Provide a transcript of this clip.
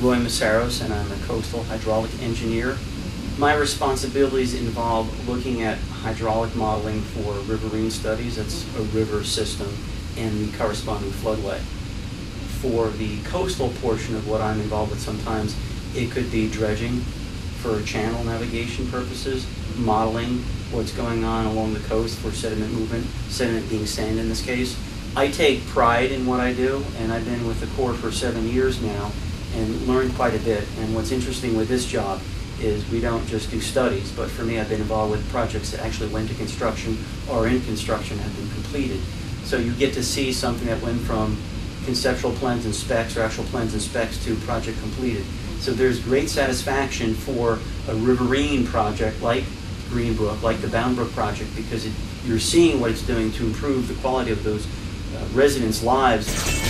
Messaros, and I'm a coastal hydraulic engineer. My responsibilities involve looking at hydraulic modeling for riverine studies, that's a river system, and the corresponding floodway. For the coastal portion of what I'm involved with sometimes, it could be dredging for channel navigation purposes, modeling what's going on along the coast for sediment movement, sediment being sand in this case. I take pride in what I do, and I've been with the Corps for seven years now and learned quite a bit. And what's interesting with this job is we don't just do studies, but for me, I've been involved with projects that actually went to construction or in construction have been completed. So you get to see something that went from conceptual plans and specs or actual plans and specs to project completed. So there's great satisfaction for a riverine project like Green Brook, like the Bound Brook project, because it, you're seeing what it's doing to improve the quality of those uh, residents' lives